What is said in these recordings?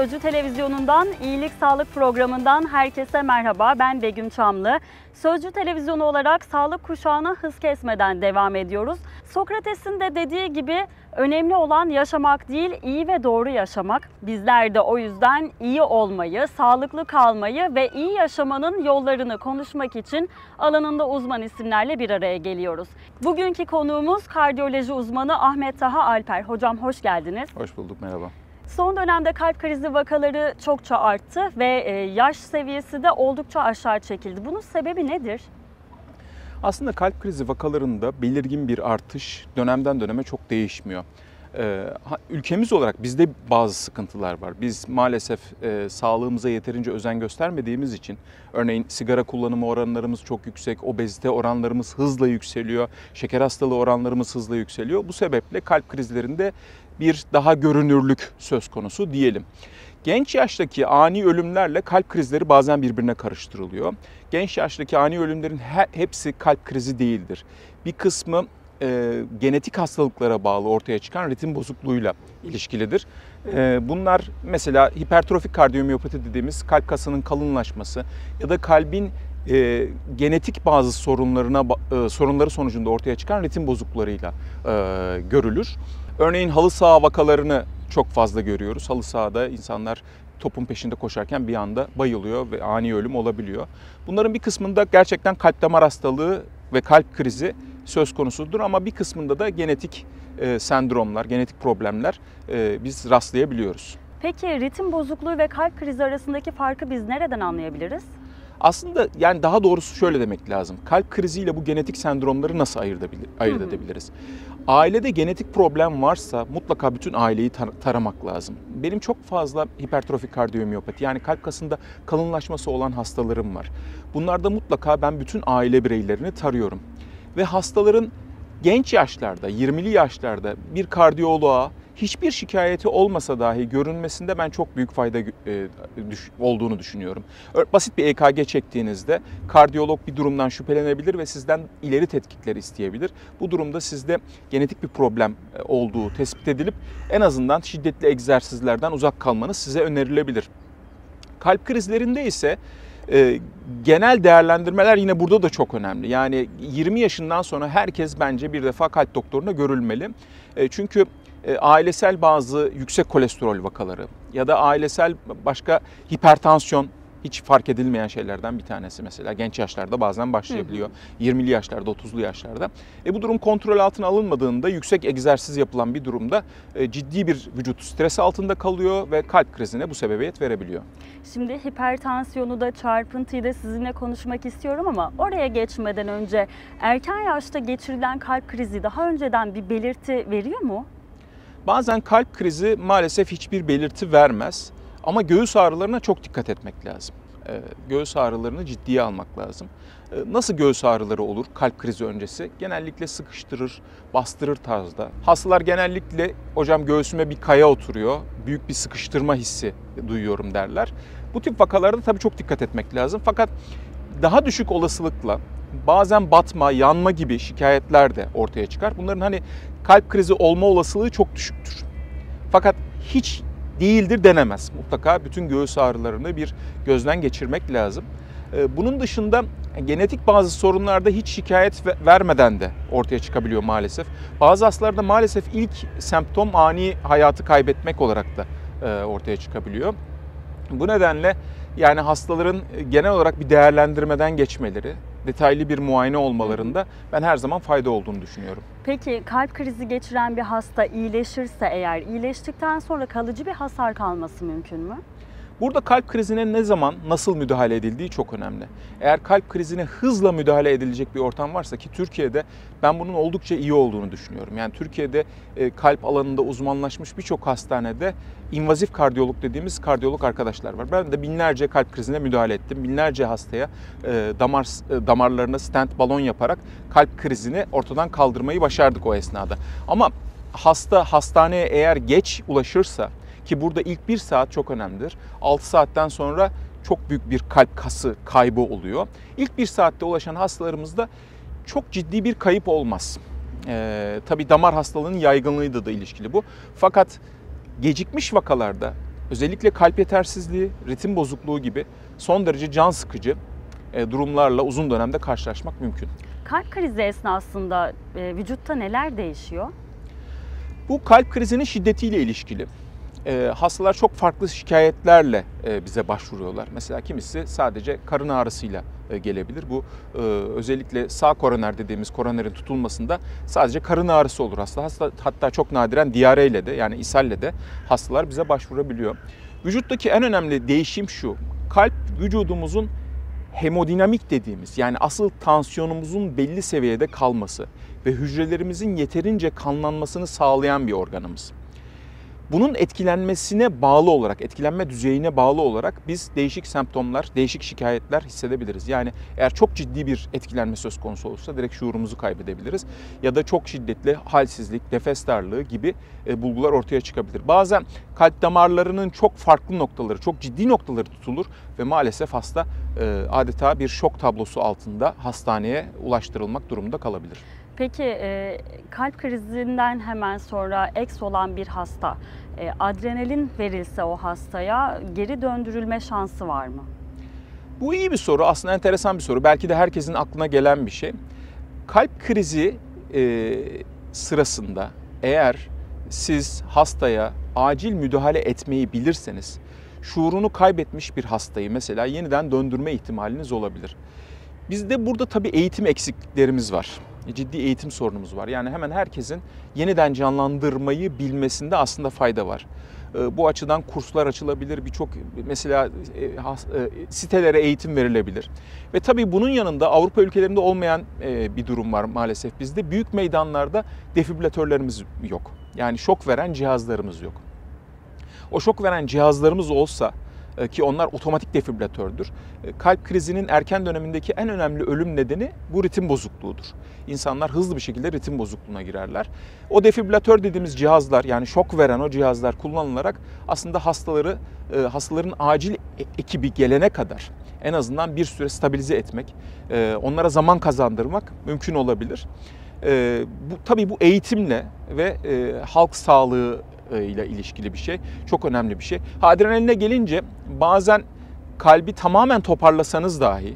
Sözcü Televizyonu'ndan, İyilik Sağlık programından herkese merhaba. Ben Begüm Çamlı. Sözcü Televizyonu olarak sağlık kuşağına hız kesmeden devam ediyoruz. Sokrates'in de dediği gibi önemli olan yaşamak değil, iyi ve doğru yaşamak. Bizler de o yüzden iyi olmayı, sağlıklı kalmayı ve iyi yaşamanın yollarını konuşmak için alanında uzman isimlerle bir araya geliyoruz. Bugünkü konuğumuz kardiyoloji uzmanı Ahmet Taha Alper. Hocam hoş geldiniz. Hoş bulduk, merhaba. Son dönemde kalp krizi vakaları çokça arttı ve e, yaş seviyesi de oldukça aşağı çekildi. Bunun sebebi nedir? Aslında kalp krizi vakalarında belirgin bir artış dönemden döneme çok değişmiyor. Ee, ülkemiz olarak bizde bazı sıkıntılar var. Biz maalesef e, sağlığımıza yeterince özen göstermediğimiz için örneğin sigara kullanımı oranlarımız çok yüksek, obezite oranlarımız hızla yükseliyor, şeker hastalığı oranlarımız hızla yükseliyor. Bu sebeple kalp krizlerinde bir daha görünürlük söz konusu diyelim. Genç yaştaki ani ölümlerle kalp krizleri bazen birbirine karıştırılıyor. Genç yaştaki ani ölümlerin hepsi kalp krizi değildir. Bir kısmı e, genetik hastalıklara bağlı ortaya çıkan ritim bozukluğuyla ilişkilidir. E, bunlar mesela hipertrofik kardiyomiyopati dediğimiz kalp kasının kalınlaşması ya da kalbin e, genetik bazı sorunlarına e, sorunları sonucunda ortaya çıkan ritim bozuklarıyla e, görülür. Örneğin halı saha vakalarını çok fazla görüyoruz. Halı sahada insanlar topun peşinde koşarken bir anda bayılıyor ve ani ölüm olabiliyor. Bunların bir kısmında gerçekten kalp damar hastalığı ve kalp krizi söz konusudur ama bir kısmında da genetik e, sendromlar, genetik problemler e, biz rastlayabiliyoruz. Peki ritim bozukluğu ve kalp krizi arasındaki farkı biz nereden anlayabiliriz? Aslında yani daha doğrusu şöyle demek lazım. Kalp kriziyle bu genetik sendromları nasıl ayırt, ayırt edebiliriz? Ailede genetik problem varsa mutlaka bütün aileyi tar- taramak lazım. Benim çok fazla hipertrofik kardiyomiyopati yani kalp kasında kalınlaşması olan hastalarım var. Bunlarda mutlaka ben bütün aile bireylerini tarıyorum. Ve hastaların genç yaşlarda, 20'li yaşlarda bir kardiyoloğa hiçbir şikayeti olmasa dahi görünmesinde ben çok büyük fayda e, olduğunu düşünüyorum. Basit bir EKG çektiğinizde kardiyolog bir durumdan şüphelenebilir ve sizden ileri tetkikler isteyebilir. Bu durumda sizde genetik bir problem e, olduğu tespit edilip en azından şiddetli egzersizlerden uzak kalmanız size önerilebilir. Kalp krizlerinde ise e, genel değerlendirmeler yine burada da çok önemli. Yani 20 yaşından sonra herkes bence bir defa kalp doktoruna görülmeli. Çünkü e, ailesel bazı yüksek kolesterol vakaları ya da ailesel başka hipertansiyon hiç fark edilmeyen şeylerden bir tanesi mesela. Genç yaşlarda bazen başlayabiliyor. Hı hı. 20'li yaşlarda, 30'lu yaşlarda. E bu durum kontrol altına alınmadığında yüksek egzersiz yapılan bir durumda e, ciddi bir vücut stres altında kalıyor ve kalp krizine bu sebebiyet verebiliyor. Şimdi hipertansiyonu da çarpıntıyı da sizinle konuşmak istiyorum ama oraya geçmeden önce erken yaşta geçirilen kalp krizi daha önceden bir belirti veriyor mu? Bazen kalp krizi maalesef hiçbir belirti vermez ama göğüs ağrılarına çok dikkat etmek lazım. Ee, göğüs ağrılarını ciddiye almak lazım. Ee, nasıl göğüs ağrıları olur kalp krizi öncesi? Genellikle sıkıştırır, bastırır tarzda. Hastalar genellikle hocam göğsüme bir kaya oturuyor, büyük bir sıkıştırma hissi duyuyorum derler. Bu tip vakalarda tabii çok dikkat etmek lazım. Fakat daha düşük olasılıkla bazen batma, yanma gibi şikayetler de ortaya çıkar. Bunların hani kalp krizi olma olasılığı çok düşüktür. Fakat hiç değildir denemez. Mutlaka bütün göğüs ağrılarını bir gözden geçirmek lazım. Ee, bunun dışında genetik bazı sorunlarda hiç şikayet vermeden de ortaya çıkabiliyor maalesef. Bazı hastalarda maalesef ilk semptom ani hayatı kaybetmek olarak da e, ortaya çıkabiliyor. Bu nedenle yani hastaların genel olarak bir değerlendirmeden geçmeleri, detaylı bir muayene olmalarında ben her zaman fayda olduğunu düşünüyorum. Peki kalp krizi geçiren bir hasta iyileşirse eğer iyileştikten sonra kalıcı bir hasar kalması mümkün mü? Burada kalp krizine ne zaman nasıl müdahale edildiği çok önemli. Eğer kalp krizine hızla müdahale edilecek bir ortam varsa ki Türkiye'de ben bunun oldukça iyi olduğunu düşünüyorum. Yani Türkiye'de e, kalp alanında uzmanlaşmış birçok hastanede invazif kardiyolog dediğimiz kardiyolog arkadaşlar var. Ben de binlerce kalp krizine müdahale ettim. Binlerce hastaya e, damar e, damarlarına stent balon yaparak kalp krizini ortadan kaldırmayı başardık o esnada. Ama hasta hastaneye eğer geç ulaşırsa ki burada ilk bir saat çok önemlidir. 6 saatten sonra çok büyük bir kalp kası kaybı oluyor. İlk bir saatte ulaşan hastalarımızda çok ciddi bir kayıp olmaz. Ee, tabii damar hastalığının yaygınlığıyla da ilişkili bu. Fakat gecikmiş vakalarda özellikle kalp yetersizliği, ritim bozukluğu gibi son derece can sıkıcı e, durumlarla uzun dönemde karşılaşmak mümkün. Kalp krizi esnasında e, vücutta neler değişiyor? Bu kalp krizinin şiddetiyle ilişkili. E, hastalar çok farklı şikayetlerle e, bize başvuruyorlar. Mesela kimisi sadece karın ağrısıyla e, gelebilir. Bu e, özellikle sağ koroner dediğimiz koronerin tutulmasında sadece karın ağrısı olur hasta. hasta hatta çok nadiren diyareyle de yani ishalle de hastalar bize başvurabiliyor. Vücuttaki en önemli değişim şu. Kalp vücudumuzun hemodinamik dediğimiz yani asıl tansiyonumuzun belli seviyede kalması ve hücrelerimizin yeterince kanlanmasını sağlayan bir organımız. Bunun etkilenmesine bağlı olarak, etkilenme düzeyine bağlı olarak biz değişik semptomlar, değişik şikayetler hissedebiliriz. Yani eğer çok ciddi bir etkilenme söz konusu olursa direkt şuurumuzu kaybedebiliriz. Ya da çok şiddetli halsizlik, nefes darlığı gibi e, bulgular ortaya çıkabilir. Bazen kalp damarlarının çok farklı noktaları, çok ciddi noktaları tutulur ve maalesef hasta e, adeta bir şok tablosu altında hastaneye ulaştırılmak durumunda kalabilir. Peki e, kalp krizinden hemen sonra eks olan bir hasta e, adrenalin verilse o hastaya geri döndürülme şansı var mı? Bu iyi bir soru. Aslında enteresan bir soru. Belki de herkesin aklına gelen bir şey. Kalp krizi e, sırasında eğer siz hastaya acil müdahale etmeyi bilirseniz şuurunu kaybetmiş bir hastayı mesela yeniden döndürme ihtimaliniz olabilir. Bizde burada tabii eğitim eksikliklerimiz var. Ciddi eğitim sorunumuz var. Yani hemen herkesin yeniden canlandırmayı bilmesinde aslında fayda var. Ee, bu açıdan kurslar açılabilir, birçok mesela e, e, sitelere eğitim verilebilir. Ve tabii bunun yanında Avrupa ülkelerinde olmayan e, bir durum var maalesef bizde. Büyük meydanlarda defibrilatörlerimiz yok. Yani şok veren cihazlarımız yok. O şok veren cihazlarımız olsa e, ki onlar otomatik defibrilatördür. E, kalp krizinin erken dönemindeki en önemli ölüm nedeni bu ritim bozukluğudur. İnsanlar hızlı bir şekilde ritim bozukluğuna girerler. O defibrilatör dediğimiz cihazlar yani şok veren o cihazlar kullanılarak aslında hastaları e, hastaların acil ekibi gelene kadar en azından bir süre stabilize etmek, onlara zaman kazandırmak mümkün olabilir. Bu tabii bu eğitimle ve halk sağlığı e, ile ilişkili bir şey. Çok önemli bir şey. Adrenaline gelince bazen kalbi tamamen toparlasanız dahi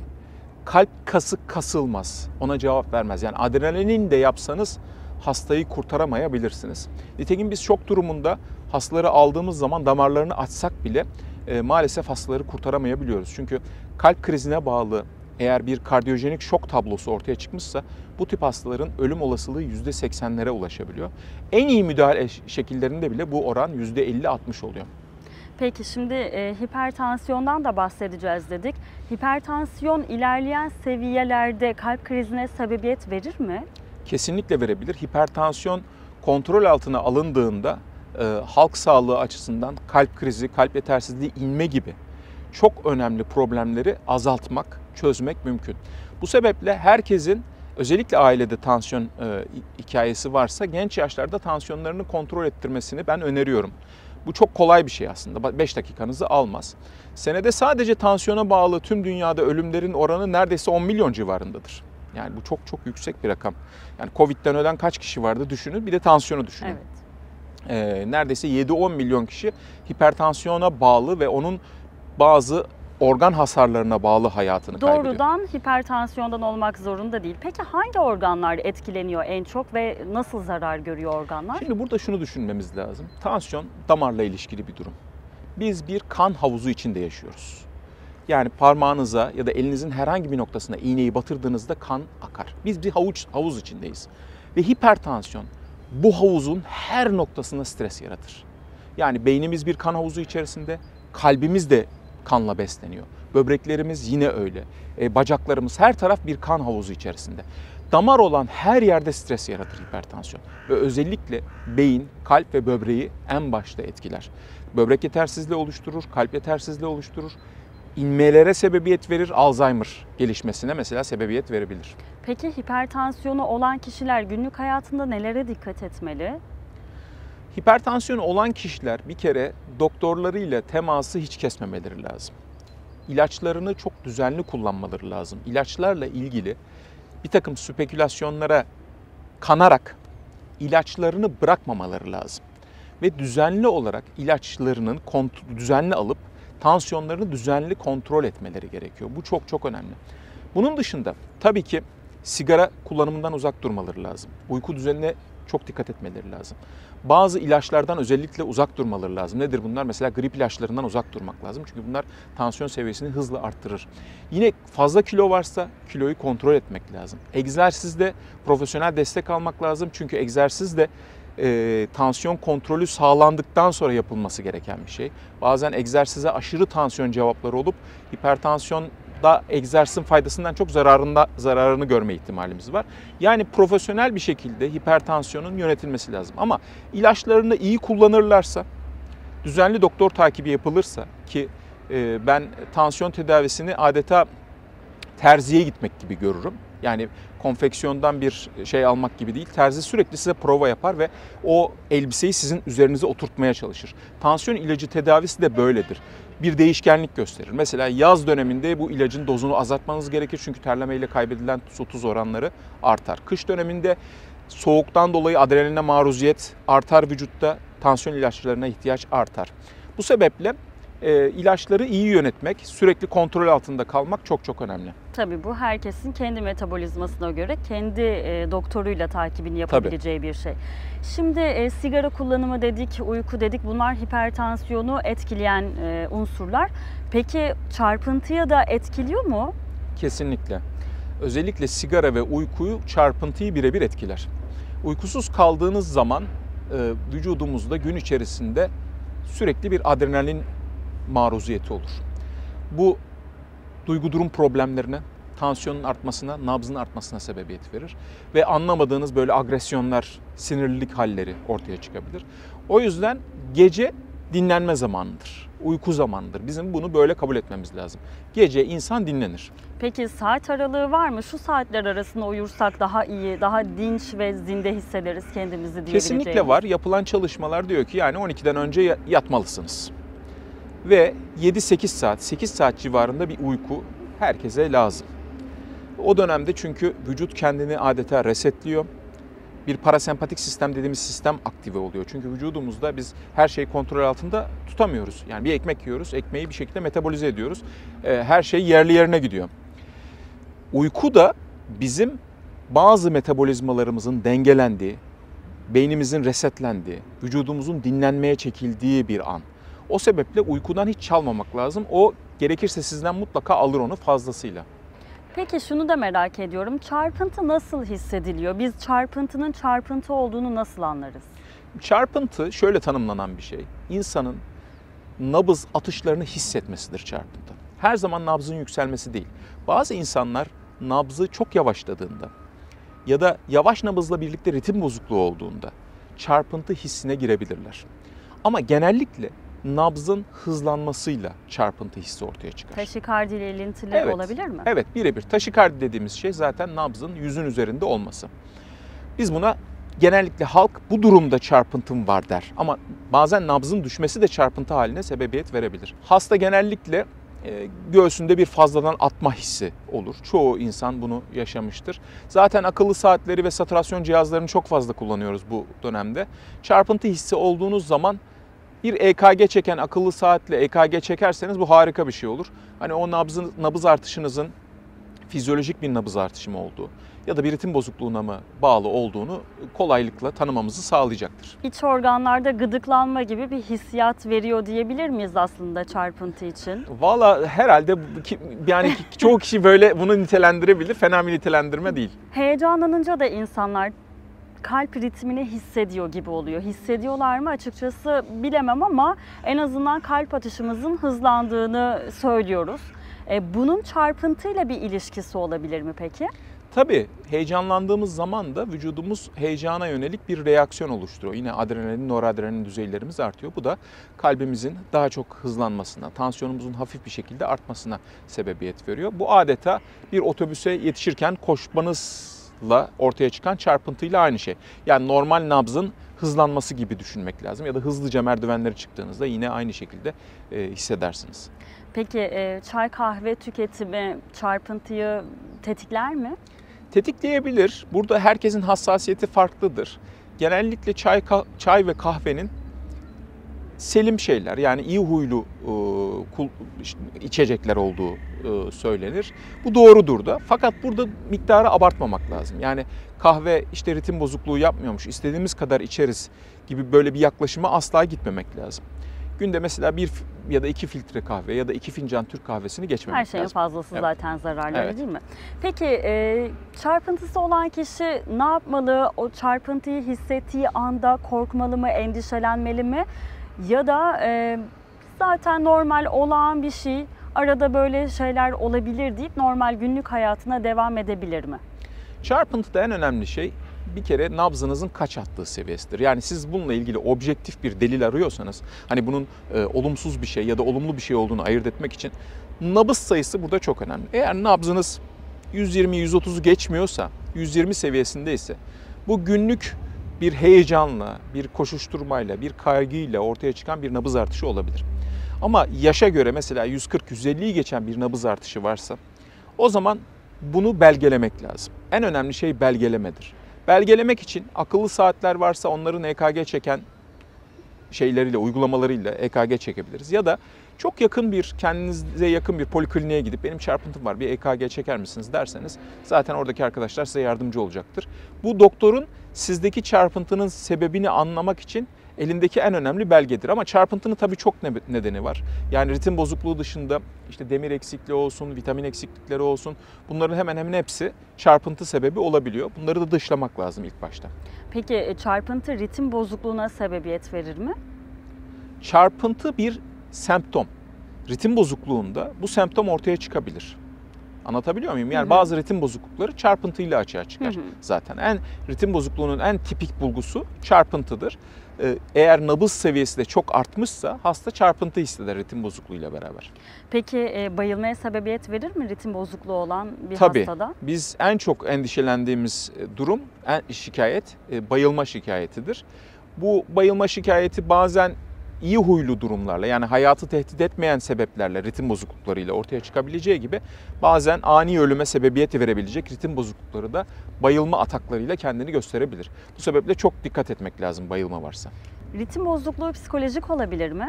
kalp kasık kasılmaz. Ona cevap vermez. Yani adrenalin de yapsanız hastayı kurtaramayabilirsiniz. Nitekim biz şok durumunda hastaları aldığımız zaman damarlarını açsak bile e, maalesef hastaları kurtaramayabiliyoruz. Çünkü kalp krizine bağlı eğer bir kardiyojenik şok tablosu ortaya çıkmışsa bu tip hastaların ölüm olasılığı %80'lere ulaşabiliyor. En iyi müdahale şekillerinde bile bu oran %50-60 oluyor. Peki şimdi e, hipertansiyondan da bahsedeceğiz dedik. Hipertansiyon ilerleyen seviyelerde kalp krizine sebebiyet verir mi? Kesinlikle verebilir. Hipertansiyon kontrol altına alındığında e, halk sağlığı açısından kalp krizi, kalp yetersizliği inme gibi çok önemli problemleri azaltmak, çözmek mümkün. Bu sebeple herkesin özellikle ailede tansiyon e, hikayesi varsa genç yaşlarda tansiyonlarını kontrol ettirmesini ben öneriyorum. Bu çok kolay bir şey aslında. 5 dakikanızı almaz. Senede sadece tansiyona bağlı tüm dünyada ölümlerin oranı neredeyse 10 milyon civarındadır. Yani bu çok çok yüksek bir rakam. Yani Covid'den ölen kaç kişi vardı düşünün. Bir de tansiyonu düşünün. Evet. Ee, neredeyse 7-10 milyon kişi hipertansiyona bağlı ve onun bazı organ hasarlarına bağlı hayatını Doğrudan kaybediyor. Doğrudan hipertansiyondan olmak zorunda değil. Peki hangi organlar etkileniyor en çok ve nasıl zarar görüyor organlar? Şimdi burada şunu düşünmemiz lazım. Tansiyon damarla ilişkili bir durum. Biz bir kan havuzu içinde yaşıyoruz. Yani parmağınıza ya da elinizin herhangi bir noktasına iğneyi batırdığınızda kan akar. Biz bir havuç havuz içindeyiz. Ve hipertansiyon bu havuzun her noktasında stres yaratır. Yani beynimiz bir kan havuzu içerisinde, kalbimiz de kanla besleniyor. Böbreklerimiz yine öyle. E, bacaklarımız her taraf bir kan havuzu içerisinde. Damar olan her yerde stres yaratır hipertansiyon. Ve özellikle beyin, kalp ve böbreği en başta etkiler. Böbrek yetersizliği oluşturur, kalp yetersizliği oluşturur. İnmelere sebebiyet verir, Alzheimer gelişmesine mesela sebebiyet verebilir. Peki hipertansiyonu olan kişiler günlük hayatında nelere dikkat etmeli? Hipertansiyon olan kişiler bir kere doktorlarıyla teması hiç kesmemeleri lazım. İlaçlarını çok düzenli kullanmaları lazım. İlaçlarla ilgili bir takım spekülasyonlara kanarak ilaçlarını bırakmamaları lazım. ve düzenli olarak ilaçlarının düzenli alıp tansiyonlarını düzenli kontrol etmeleri gerekiyor. Bu çok çok önemli. Bunun dışında tabii ki sigara kullanımından uzak durmaları lazım. Uyku düzenine çok dikkat etmeleri lazım. Bazı ilaçlardan özellikle uzak durmaları lazım. Nedir bunlar? Mesela grip ilaçlarından uzak durmak lazım. Çünkü bunlar tansiyon seviyesini hızla arttırır. Yine fazla kilo varsa kiloyu kontrol etmek lazım. Egzersizde profesyonel destek almak lazım. Çünkü egzersiz de e, tansiyon kontrolü sağlandıktan sonra yapılması gereken bir şey. Bazen egzersize aşırı tansiyon cevapları olup hipertansiyon da egzersizin faydasından çok zararında zararını görme ihtimalimiz var. Yani profesyonel bir şekilde hipertansiyonun yönetilmesi lazım. Ama ilaçlarını iyi kullanırlarsa, düzenli doktor takibi yapılırsa ki e, ben tansiyon tedavisini adeta terziye gitmek gibi görürüm. Yani konfeksiyondan bir şey almak gibi değil. Terzi sürekli size prova yapar ve o elbiseyi sizin üzerinize oturtmaya çalışır. Tansiyon ilacı tedavisi de böyledir. Bir değişkenlik gösterir. Mesela yaz döneminde bu ilacın dozunu azaltmanız gerekir çünkü terlemeyle kaybedilen su tuz oranları artar. Kış döneminde soğuktan dolayı adrenaline maruziyet artar vücutta, tansiyon ilaçlarına ihtiyaç artar. Bu sebeple e, ilaçları iyi yönetmek, sürekli kontrol altında kalmak çok çok önemli. Tabii bu herkesin kendi metabolizmasına göre kendi e, doktoruyla takibini yapabileceği Tabii. bir şey. Şimdi e, sigara kullanımı dedik, uyku dedik bunlar hipertansiyonu etkileyen e, unsurlar. Peki çarpıntıya da etkiliyor mu? Kesinlikle. Özellikle sigara ve uykuyu çarpıntıyı birebir etkiler. Uykusuz kaldığınız zaman e, vücudumuzda gün içerisinde sürekli bir adrenalin maruziyeti olur. Bu duygu durum problemlerine, tansiyonun artmasına, nabzın artmasına sebebiyet verir. Ve anlamadığınız böyle agresyonlar, sinirlilik halleri ortaya çıkabilir. O yüzden gece dinlenme zamanıdır. Uyku zamanıdır. Bizim bunu böyle kabul etmemiz lazım. Gece insan dinlenir. Peki saat aralığı var mı? Şu saatler arasında uyursak daha iyi, daha dinç ve zinde hissederiz kendimizi diyebileceğimiz. Kesinlikle var. Yapılan çalışmalar diyor ki yani 12'den önce yatmalısınız ve 7-8 saat, 8 saat civarında bir uyku herkese lazım. O dönemde çünkü vücut kendini adeta resetliyor. Bir parasempatik sistem dediğimiz sistem aktive oluyor. Çünkü vücudumuzda biz her şeyi kontrol altında tutamıyoruz. Yani bir ekmek yiyoruz, ekmeği bir şekilde metabolize ediyoruz. Ee, her şey yerli yerine gidiyor. Uyku da bizim bazı metabolizmalarımızın dengelendiği, beynimizin resetlendiği, vücudumuzun dinlenmeye çekildiği bir an. O sebeple uykudan hiç çalmamak lazım. O gerekirse sizden mutlaka alır onu fazlasıyla. Peki şunu da merak ediyorum. Çarpıntı nasıl hissediliyor? Biz çarpıntının çarpıntı olduğunu nasıl anlarız? Çarpıntı şöyle tanımlanan bir şey. İnsanın nabız atışlarını hissetmesidir çarpıntı. Her zaman nabzın yükselmesi değil. Bazı insanlar nabzı çok yavaşladığında ya da yavaş nabızla birlikte ritim bozukluğu olduğunda çarpıntı hissine girebilirler. Ama genellikle nabzın hızlanmasıyla çarpıntı hissi ortaya çıkar. Taşikardi ile ilintili evet, olabilir mi? Evet birebir. Taşikardi dediğimiz şey zaten nabzın yüzün üzerinde olması. Biz buna genellikle halk bu durumda çarpıntım var der. Ama bazen nabzın düşmesi de çarpıntı haline sebebiyet verebilir. Hasta genellikle e, göğsünde bir fazladan atma hissi olur. Çoğu insan bunu yaşamıştır. Zaten akıllı saatleri ve saturasyon cihazlarını çok fazla kullanıyoruz bu dönemde. Çarpıntı hissi olduğunuz zaman bir EKG çeken akıllı saatle EKG çekerseniz bu harika bir şey olur. Hani o nabzın, nabız artışınızın fizyolojik bir nabız artışı mı olduğu ya da bir ritim bozukluğuna mı bağlı olduğunu kolaylıkla tanımamızı sağlayacaktır. İç organlarda gıdıklanma gibi bir hissiyat veriyor diyebilir miyiz aslında çarpıntı için? Valla herhalde yani çoğu kişi böyle bunu nitelendirebilir. Fena bir nitelendirme değil. Heyecanlanınca da insanlar kalp ritmini hissediyor gibi oluyor. Hissediyorlar mı açıkçası bilemem ama en azından kalp atışımızın hızlandığını söylüyoruz. E, bunun çarpıntıyla bir ilişkisi olabilir mi peki? Tabii heyecanlandığımız zaman da vücudumuz heyecana yönelik bir reaksiyon oluşturuyor. Yine adrenalin, noradrenalin düzeylerimiz artıyor. Bu da kalbimizin daha çok hızlanmasına, tansiyonumuzun hafif bir şekilde artmasına sebebiyet veriyor. Bu adeta bir otobüse yetişirken koşmanız la ortaya çıkan çarpıntıyla aynı şey. Yani normal nabzın hızlanması gibi düşünmek lazım ya da hızlıca merdivenleri çıktığınızda yine aynı şekilde e, hissedersiniz. Peki e, çay kahve tüketimi çarpıntıyı tetikler mi? Tetikleyebilir. Burada herkesin hassasiyeti farklıdır. Genellikle çay çay ve kahvenin selim şeyler yani iyi huylu e, içecekler olduğu e, söylenir. Bu doğrudur da fakat burada miktarı abartmamak lazım. Yani kahve işte ritim bozukluğu yapmıyormuş istediğimiz kadar içeriz gibi böyle bir yaklaşıma asla gitmemek lazım. Günde mesela bir ya da iki filtre kahve ya da iki fincan Türk kahvesini geçmemek Her şeyin lazım. fazlası Evet. zaten zararlı Evet. değil mi? Peki e, çarpıntısı olan kişi ne yapmalı? O çarpıntıyı hissettiği anda korkmalı mı, endişelenmeli mi? Ya da e, zaten normal olağan bir şey, arada böyle şeyler olabilir deyip normal günlük hayatına devam edebilir mi? Çarpıntıda en önemli şey bir kere nabzınızın kaç attığı seviyesidir. Yani siz bununla ilgili objektif bir delil arıyorsanız hani bunun e, olumsuz bir şey ya da olumlu bir şey olduğunu ayırt etmek için nabız sayısı burada çok önemli. Eğer nabzınız 120-130'u geçmiyorsa, 120 seviyesindeyse bu günlük bir heyecanla, bir koşuşturmayla, bir kaygıyla ortaya çıkan bir nabız artışı olabilir. Ama yaşa göre mesela 140-150'yi geçen bir nabız artışı varsa o zaman bunu belgelemek lazım. En önemli şey belgelemedir. Belgelemek için akıllı saatler varsa onların EKG çeken şeyleriyle, uygulamalarıyla EKG çekebiliriz. Ya da çok yakın bir, kendinize yakın bir polikliniğe gidip benim çarpıntım var bir EKG çeker misiniz derseniz zaten oradaki arkadaşlar size yardımcı olacaktır. Bu doktorun sizdeki çarpıntının sebebini anlamak için elindeki en önemli belgedir. Ama çarpıntının tabii çok ne- nedeni var. Yani ritim bozukluğu dışında işte demir eksikliği olsun, vitamin eksiklikleri olsun bunların hemen hemen hepsi çarpıntı sebebi olabiliyor. Bunları da dışlamak lazım ilk başta. Peki e, çarpıntı ritim bozukluğuna sebebiyet verir mi? Çarpıntı bir semptom. Ritim bozukluğunda bu semptom ortaya çıkabilir. Anlatabiliyor muyum? Yani Hı hı. bazı ritim bozuklukları çarpıntıyla açığa çıkar Hı hı. zaten. En ritim bozukluğunun en tipik bulgusu çarpıntıdır. Ee, Eğer nabız seviyesi de çok artmışsa hasta çarpıntı hisseder ritim bozukluğuyla beraber. Peki e, bayılmaya sebebiyet verir mi ritim bozukluğu olan bir Tabii. hastada? Biz en çok endişelendiğimiz e, durum, en şikayet e, bayılma şikayetidir. Bu bayılma şikayeti bazen iyi huylu durumlarla yani hayatı tehdit etmeyen sebeplerle ritim bozukluklarıyla ortaya çıkabileceği gibi bazen ani ölüme sebebiyet verebilecek ritim bozuklukları da bayılma ataklarıyla kendini gösterebilir. Bu sebeple çok dikkat etmek lazım bayılma varsa. Ritim bozukluğu psikolojik olabilir mi?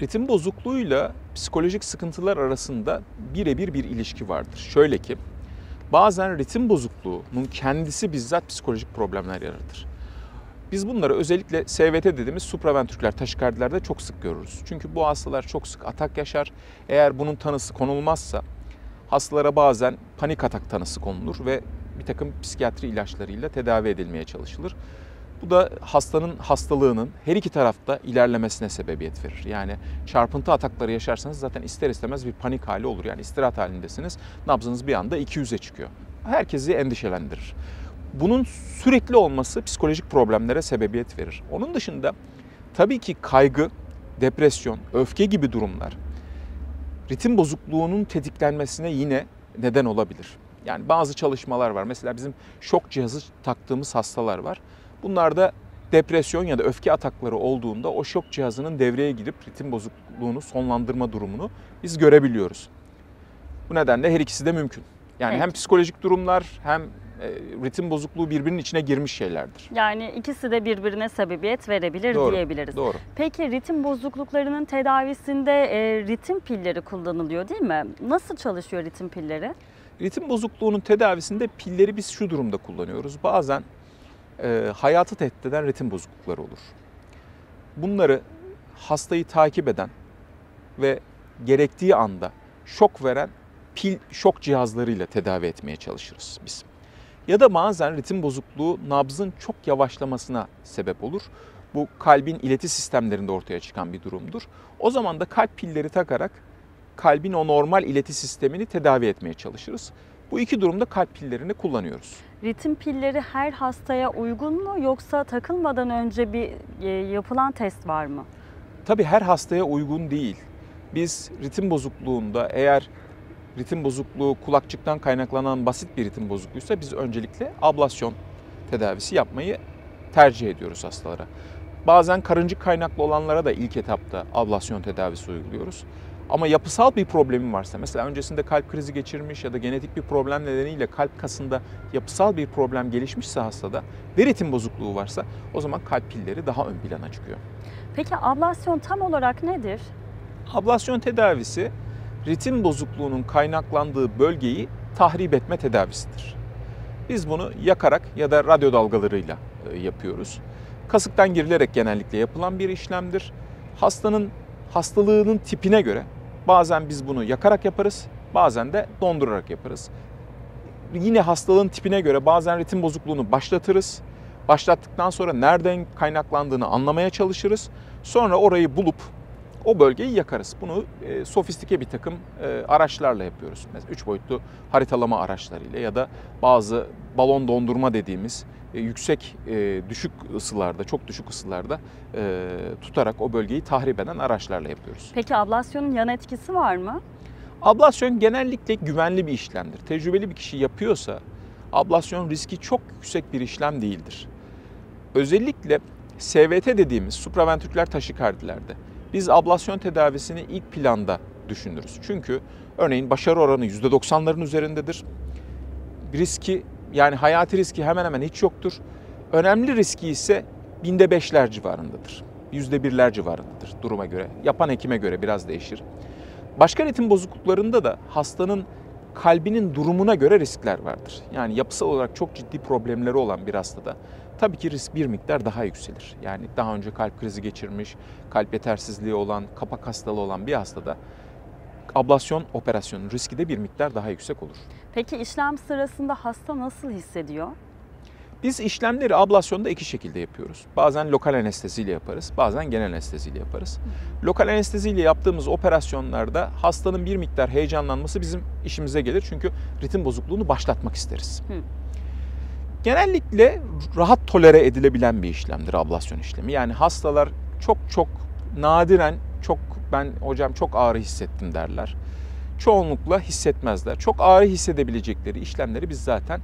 Ritim bozukluğuyla psikolojik sıkıntılar arasında birebir bir ilişki vardır. Şöyle ki bazen ritim bozukluğunun kendisi bizzat psikolojik problemler yaratır. Biz bunları özellikle SVT dediğimiz supraventriküler taşikardilerde çok sık görürüz. Çünkü bu hastalar çok sık atak yaşar. Eğer bunun tanısı konulmazsa hastalara bazen panik atak tanısı konulur ve bir takım psikiyatri ilaçlarıyla tedavi edilmeye çalışılır. Bu da hastanın hastalığının her iki tarafta ilerlemesine sebebiyet verir. Yani çarpıntı atakları yaşarsanız zaten ister istemez bir panik hali olur. Yani istirahat halindesiniz. Nabzınız bir anda 200'e çıkıyor. Herkesi endişelendirir. Bunun sürekli olması psikolojik problemlere sebebiyet verir. Onun dışında tabii ki kaygı, depresyon, öfke gibi durumlar ritim bozukluğunun tetiklenmesine yine neden olabilir. Yani bazı çalışmalar var. Mesela bizim şok cihazı taktığımız hastalar var. Bunlarda depresyon ya da öfke atakları olduğunda o şok cihazının devreye girip ritim bozukluğunu sonlandırma durumunu biz görebiliyoruz. Bu nedenle her ikisi de mümkün. Yani Evet. hem psikolojik durumlar hem ritim bozukluğu birbirinin içine girmiş şeylerdir. Yani ikisi de birbirine sebebiyet verebilir Doğru, diyebiliriz. Doğru. Peki ritim bozukluklarının tedavisinde e, ritim pilleri kullanılıyor değil mi? Nasıl çalışıyor ritim pilleri? Ritim bozukluğunun tedavisinde pilleri biz şu durumda kullanıyoruz. Bazen e, hayatı tehdit eden ritim bozuklukları olur. Bunları hastayı takip eden ve gerektiği anda şok veren pil şok cihazlarıyla tedavi etmeye çalışırız biz. Ya da bazen ritim bozukluğu nabzın çok yavaşlamasına sebep olur. Bu kalbin ileti sistemlerinde ortaya çıkan bir durumdur. O zaman da kalp pilleri takarak kalbin o normal ileti sistemini tedavi etmeye çalışırız. Bu iki durumda kalp pillerini kullanıyoruz. Ritim pilleri her hastaya uygun mu yoksa takılmadan önce bir e, yapılan test var mı? Tabii her hastaya uygun değil. Biz ritim bozukluğunda eğer ritim bozukluğu kulakçıktan kaynaklanan basit bir ritim bozukluysa biz öncelikle ablasyon tedavisi yapmayı tercih ediyoruz hastalara. Bazen karıncık kaynaklı olanlara da ilk etapta ablasyon tedavisi uyguluyoruz. Ama yapısal bir problemi varsa, mesela öncesinde kalp krizi geçirmiş ya da genetik bir problem nedeniyle kalp kasında yapısal bir problem gelişmişse hastada ve ritim bozukluğu varsa o zaman kalp pilleri daha ön plana çıkıyor. Peki ablasyon tam olarak nedir? Ablasyon tedavisi ritim bozukluğunun kaynaklandığı bölgeyi tahrip etme tedavisidir. Biz bunu yakarak ya da radyo dalgalarıyla e, yapıyoruz. Kasıktan girilerek genellikle yapılan bir işlemdir. Hastanın hastalığının tipine göre bazen biz bunu yakarak yaparız, bazen de dondurarak yaparız. Yine hastalığın tipine göre bazen ritim bozukluğunu başlatırız. Başlattıktan sonra nereden kaynaklandığını anlamaya çalışırız. Sonra orayı bulup o bölgeyi yakarız. Bunu e, sofistike bir takım e, araçlarla yapıyoruz. Mesela 3 boyutlu haritalama araçlarıyla ya da bazı balon dondurma dediğimiz e, yüksek e, düşük ısılarda, çok düşük ısılarda e, tutarak o bölgeyi tahrip eden araçlarla yapıyoruz. Peki ablasyonun yan etkisi var mı? Ablasyon genellikle güvenli bir işlemdir. Tecrübeli bir kişi yapıyorsa ablasyon riski çok yüksek bir işlem değildir. Özellikle SVT dediğimiz supraventriküler taşikardilerde biz ablasyon tedavisini ilk planda düşünürüz. Çünkü örneğin başarı oranı %90'ların üzerindedir. Riski yani hayati riski hemen hemen hiç yoktur. Önemli riski ise binde beşler civarındadır. Yüzde birler civarındadır duruma göre. Yapan hekime göre biraz değişir. Başka ritim bozukluklarında da hastanın kalbinin durumuna göre riskler vardır. Yani yapısal olarak çok ciddi problemleri olan bir hastada tabii ki risk bir miktar daha yükselir. Yani daha önce kalp krizi geçirmiş, kalp yetersizliği olan, kapak hastalığı olan bir hastada ablasyon operasyonun riski de bir miktar daha yüksek olur. Peki işlem sırasında hasta nasıl hissediyor? Biz işlemleri ablasyonda iki şekilde yapıyoruz. Bazen lokal anesteziyle yaparız, bazen genel anesteziyle yaparız. Lokal anesteziyle yaptığımız operasyonlarda hastanın bir miktar heyecanlanması bizim işimize gelir. Çünkü ritim bozukluğunu başlatmak isteriz. Hı. Genellikle rahat tolere edilebilen bir işlemdir ablasyon işlemi. Yani hastalar çok çok nadiren çok ben hocam çok ağrı hissettim derler. Çoğunlukla hissetmezler. Çok ağrı hissedebilecekleri işlemleri biz zaten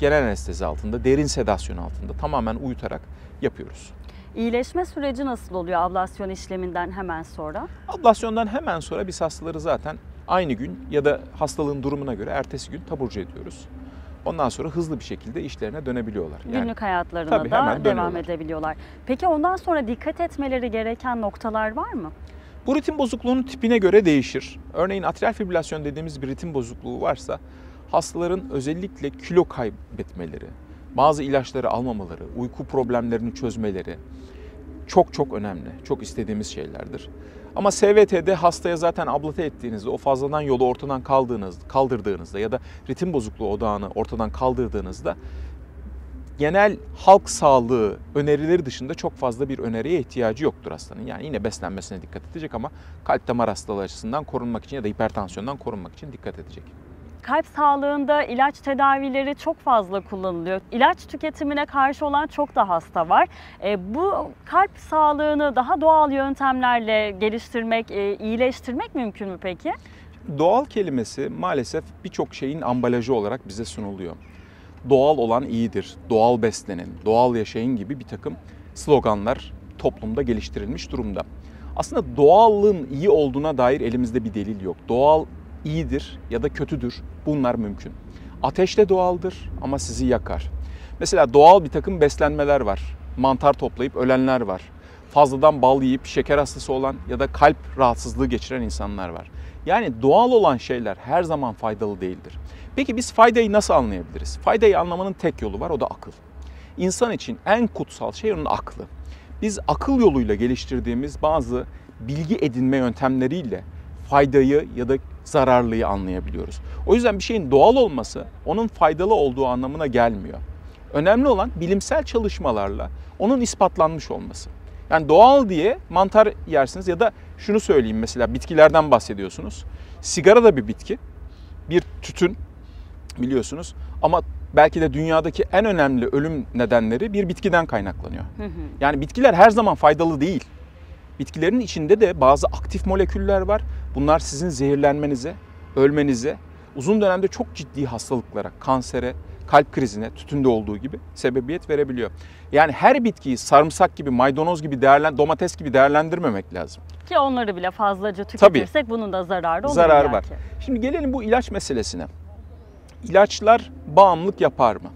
genel anestezi altında, derin sedasyon altında tamamen uyutarak yapıyoruz. İyileşme süreci nasıl oluyor ablasyon işleminden hemen sonra? Ablasyondan hemen sonra biz hastaları zaten aynı gün ya da hastalığın durumuna göre ertesi gün taburcu ediyoruz. Ondan sonra hızlı bir şekilde işlerine dönebiliyorlar. Günlük hayatlarına Tabii, da devam edebiliyorlar. Peki ondan sonra dikkat etmeleri gereken noktalar var mı? Bu ritim bozukluğunun tipine göre değişir. Örneğin atrial fibrilasyon dediğimiz bir ritim bozukluğu varsa hastaların özellikle kilo kaybetmeleri, bazı ilaçları almamaları, uyku problemlerini çözmeleri çok çok önemli. Çok istediğimiz şeylerdir. Ama SVT'de hastaya zaten ablate ettiğinizde, o fazladan yolu ortadan kaldığınız, kaldırdığınızda ya da ritim bozukluğu odağını ortadan kaldırdığınızda genel halk sağlığı önerileri dışında çok fazla bir öneriye ihtiyacı yoktur hastanın. Yani yine beslenmesine dikkat edecek ama kalp damar hastalığı açısından korunmak için ya da hipertansiyondan korunmak için dikkat edecek. Kalp sağlığında ilaç tedavileri çok fazla kullanılıyor. İlaç tüketimine karşı olan çok da hasta var. E, bu kalp sağlığını daha doğal yöntemlerle geliştirmek, e, iyileştirmek mümkün mü peki? Doğal kelimesi maalesef birçok şeyin ambalajı olarak bize sunuluyor. Doğal olan iyidir, doğal beslenin, doğal yaşayın gibi bir takım sloganlar toplumda geliştirilmiş durumda. Aslında doğallığın iyi olduğuna dair elimizde bir delil yok. Doğal iyidir ya da kötüdür. Bunlar mümkün. Ateş de doğaldır ama sizi yakar. Mesela doğal bir takım beslenmeler var. Mantar toplayıp ölenler var. Fazladan bal yiyip şeker hastası olan ya da kalp rahatsızlığı geçiren insanlar var. Yani doğal olan şeyler her zaman faydalı değildir. Peki biz faydayı nasıl anlayabiliriz? Faydayı anlamanın tek yolu var o da akıl. İnsan için en kutsal şey onun aklı. Biz akıl yoluyla geliştirdiğimiz bazı bilgi edinme yöntemleriyle faydayı ya da zararlıyı anlayabiliyoruz. O yüzden bir şeyin doğal olması onun faydalı olduğu anlamına gelmiyor. Önemli olan bilimsel çalışmalarla onun ispatlanmış olması. Yani doğal diye mantar yersiniz ya da şunu söyleyeyim mesela bitkilerden bahsediyorsunuz. Sigara da bir bitki, bir tütün biliyorsunuz ama belki de dünyadaki en önemli ölüm nedenleri bir bitkiden kaynaklanıyor. Yani bitkiler her zaman faydalı değil. Bitkilerin içinde de bazı aktif moleküller var. Bunlar sizin zehirlenmenize, ölmenize, uzun dönemde çok ciddi hastalıklara, kansere, kalp krizine tütünde olduğu gibi sebebiyet verebiliyor. Yani her bitkiyi sarımsak gibi, maydanoz gibi, değerlen, domates gibi değerlendirmemek lazım. Ki onları bile fazlaca tüketirsek bunun da zararı olur Zararı var. belki. Şimdi gelelim bu ilaç meselesine. İlaçlar bağımlılık yapar mı?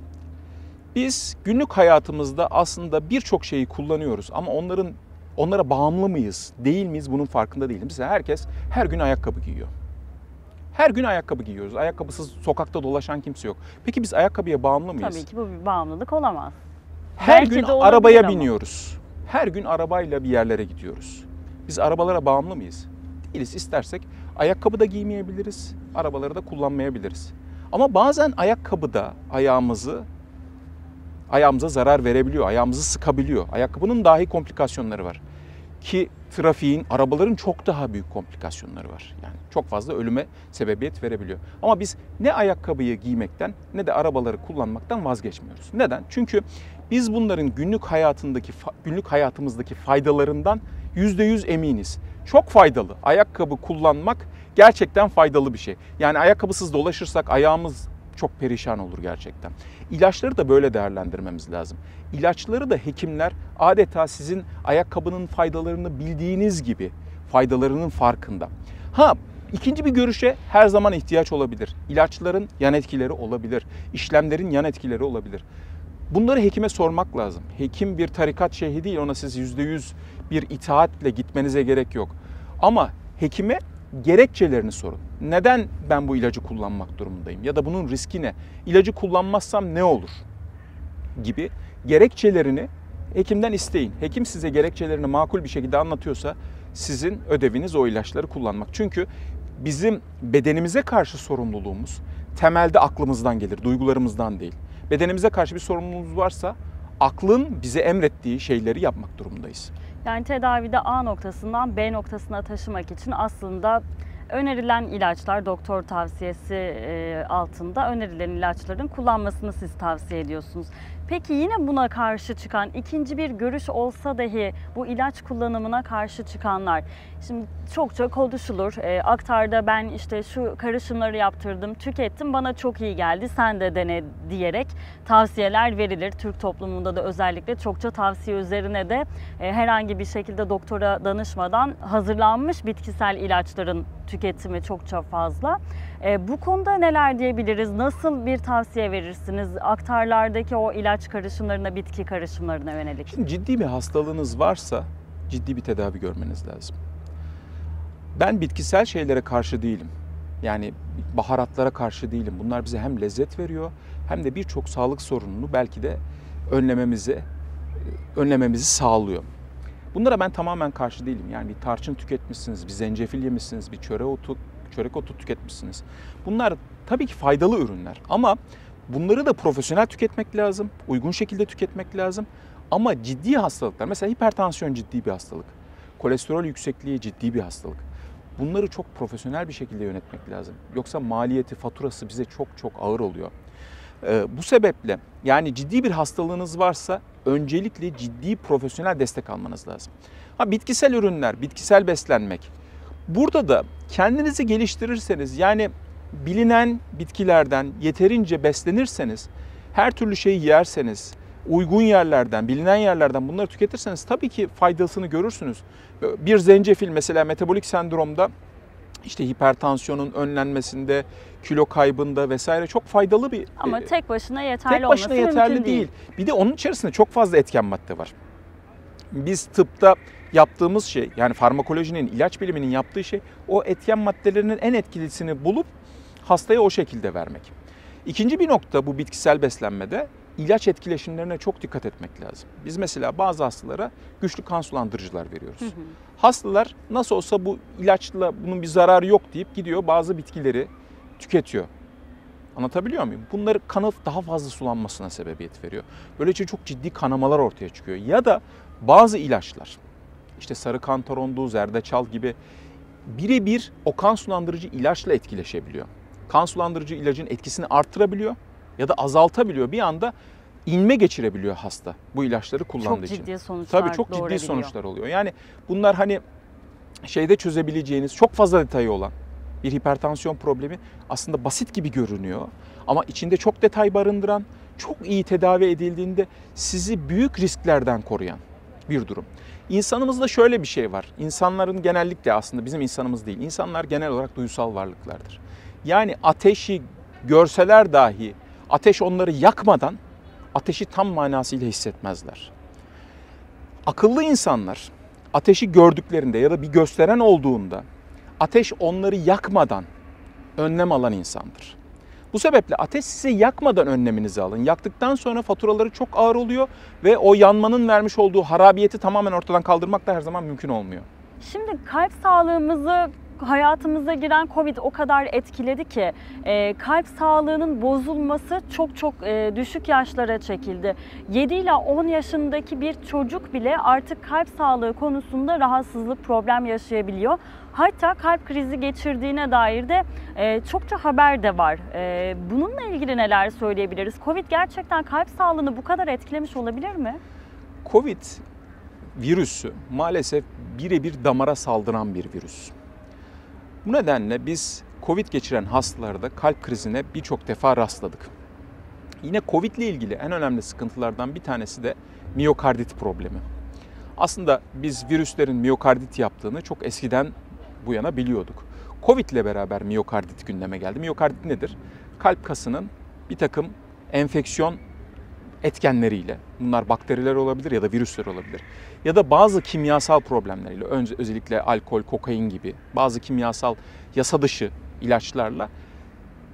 Biz günlük hayatımızda aslında birçok şeyi kullanıyoruz ama onların onlara bağımlı mıyız, değil miyiz bunun farkında değilim. Mesela herkes her gün ayakkabı giyiyor. Her gün ayakkabı giyiyoruz. Ayakkabısız sokakta dolaşan kimse yok. Peki biz ayakkabıya bağımlı mıyız? Tabii ki bu bir bağımlılık olamaz. Her Belki gün arabaya ama. biniyoruz. Her gün arabayla bir yerlere gidiyoruz. Biz arabalara bağımlı mıyız? Değiliz. İstersek ayakkabı da giymeyebiliriz, arabaları da kullanmayabiliriz. Ama bazen ayakkabıda ayağımızı ayağımıza zarar verebiliyor, ayağımızı sıkabiliyor. Ayakkabının dahi komplikasyonları var. Ki trafiğin, arabaların çok daha büyük komplikasyonları var. Yani çok fazla ölüme sebebiyet verebiliyor. Ama biz ne ayakkabıyı giymekten ne de arabaları kullanmaktan vazgeçmiyoruz. Neden? Çünkü biz bunların günlük hayatındaki günlük hayatımızdaki faydalarından %100 eminiz. Çok faydalı. Ayakkabı kullanmak gerçekten faydalı bir şey. Yani ayakkabısız dolaşırsak ayağımız çok perişan olur gerçekten. İlaçları da böyle değerlendirmemiz lazım. İlaçları da hekimler adeta sizin ayakkabının faydalarını bildiğiniz gibi faydalarının farkında. Ha ikinci bir görüşe her zaman ihtiyaç olabilir. İlaçların yan etkileri olabilir. işlemlerin yan etkileri olabilir. Bunları hekime sormak lazım. Hekim bir tarikat şeyhi değil ona siz yüzde yüz bir itaatle gitmenize gerek yok. Ama hekime gerekçelerini sorun. Neden ben bu ilacı kullanmak durumundayım? Ya da bunun riski ne? İlacı kullanmazsam ne olur? Gibi gerekçelerini hekimden isteyin. Hekim size gerekçelerini makul bir şekilde anlatıyorsa sizin ödeviniz o ilaçları kullanmak. Çünkü bizim bedenimize karşı sorumluluğumuz temelde aklımızdan gelir, duygularımızdan değil. Bedenimize karşı bir sorumluluğumuz varsa aklın bize emrettiği şeyleri yapmak durumundayız. Yani tedavide A noktasından B noktasına taşımak için aslında önerilen ilaçlar doktor tavsiyesi e, altında önerilen ilaçların kullanmasını siz tavsiye ediyorsunuz. Peki yine buna karşı çıkan ikinci bir görüş olsa dahi bu ilaç kullanımına karşı çıkanlar şimdi çokça konuşulur. E, aktarda ben işte şu karışımları yaptırdım, tükettim, bana çok iyi geldi, sen de dene diyerek tavsiyeler verilir. Türk toplumunda da özellikle çokça tavsiye üzerine de e, herhangi bir şekilde doktora danışmadan hazırlanmış bitkisel ilaçların tüketimi çokça fazla. E, bu konuda neler diyebiliriz? Nasıl bir tavsiye verirsiniz? Aktarlardaki o ilaç karışımlarına, bitki karışımlarına yönelik. Şimdi ciddi bir hastalığınız varsa ciddi bir tedavi görmeniz lazım. Ben bitkisel şeylere karşı değilim. Yani baharatlara karşı değilim. Bunlar bize hem lezzet veriyor hem de birçok sağlık sorununu belki de önlememizi önlememizi sağlıyor. Bunlara ben tamamen karşı değilim. Yani bir tarçın tüketmişsiniz, bir zencefil yemişsiniz, bir çörek otu, çörek otu tüketmişsiniz. Bunlar tabii ki faydalı ürünler ama bunları da profesyonel tüketmek lazım, uygun şekilde tüketmek lazım. Ama ciddi hastalıklar, mesela hipertansiyon ciddi bir hastalık, kolesterol yüksekliği ciddi bir hastalık. Bunları çok profesyonel bir şekilde yönetmek lazım. Yoksa maliyeti, faturası bize çok çok ağır oluyor. Ee, bu sebeple yani ciddi bir hastalığınız varsa öncelikle ciddi profesyonel destek almanız lazım. Ha bitkisel ürünler, bitkisel beslenmek. Burada da kendinizi geliştirirseniz yani bilinen bitkilerden yeterince beslenirseniz, her türlü şeyi yerseniz, uygun yerlerden, bilinen yerlerden bunları tüketirseniz tabii ki faydasını görürsünüz. Bir zencefil mesela metabolik sendromda işte hipertansiyonun önlenmesinde, kilo kaybında vesaire çok faydalı bir Ama e, tek başına yeterli tek başına olması yeterli mümkün değil. değil. Bir de onun içerisinde çok fazla etken madde var. Biz tıpta yaptığımız şey yani farmakolojinin, ilaç biliminin yaptığı şey o etken maddelerinin en etkilisini bulup hastaya o şekilde vermek. İkinci bir nokta bu bitkisel beslenmede ilaç etkileşimlerine çok dikkat etmek lazım. Biz mesela bazı hastalara güçlü kan sulandırıcılar veriyoruz. Hı hı. Hastalar nasıl olsa bu ilaçla bunun bir zararı yok deyip gidiyor bazı bitkileri tüketiyor. Anlatabiliyor muyum? Bunları kanı daha fazla sulanmasına sebebiyet veriyor. Böylece çok ciddi kanamalar ortaya çıkıyor. Ya da bazı ilaçlar işte sarı kantarondu, zerdeçal gibi birebir o kan sulandırıcı ilaçla etkileşebiliyor. Kan sulandırıcı ilacın etkisini arttırabiliyor ya da azaltabiliyor. Bir anda inme geçirebiliyor hasta bu ilaçları kullandığı Çok için. ciddi sonuçlar Tabii çok ciddi sonuçlar oluyor. Yani bunlar hani şeyde çözebileceğiniz çok fazla detayı olan bir hipertansiyon problemi aslında basit gibi görünüyor. Ama içinde çok detay barındıran, çok iyi tedavi edildiğinde sizi büyük risklerden koruyan bir durum. İnsanımızda şöyle bir şey var. İnsanların genellikle aslında bizim insanımız değil. İnsanlar genel olarak duysal varlıklardır. Yani ateşi görseler dahi ateş onları yakmadan ateşi tam manasıyla hissetmezler. Akıllı insanlar ateşi gördüklerinde ya da bir gösteren olduğunda ateş onları yakmadan önlem alan insandır. Bu sebeple ateş size yakmadan önleminizi alın. Yaktıktan sonra faturaları çok ağır oluyor ve o yanmanın vermiş olduğu harabiyeti tamamen ortadan kaldırmak da her zaman mümkün olmuyor. Şimdi kalp sağlığımızı hayatımıza giren Covid o kadar etkiledi ki e, kalp sağlığının bozulması çok çok e, düşük yaşlara çekildi. 7 ile 10 yaşındaki bir çocuk bile artık kalp sağlığı konusunda rahatsızlık, problem yaşayabiliyor. Hatta kalp krizi geçirdiğine dair de e, çokça haber de var. E, bununla ilgili neler söyleyebiliriz? Covid gerçekten kalp sağlığını bu kadar etkilemiş olabilir mi? Covid virüsü maalesef birebir damara saldıran bir virüs. Bu nedenle biz Covid geçiren hastalarda kalp krizine birçok defa rastladık. Yine Covid ile ilgili en önemli sıkıntılardan bir tanesi de miyokardit problemi. Aslında biz virüslerin miyokardit yaptığını çok eskiden bu yana biliyorduk. Covid ile beraber miyokardit gündeme geldi. Miyokardit nedir? Kalp kasının bir takım enfeksiyon etkenleriyle, bunlar bakteriler olabilir ya da virüsler olabilir. Ya da bazı kimyasal problemleriyle, özellikle alkol, kokain gibi bazı kimyasal yasa dışı ilaçlarla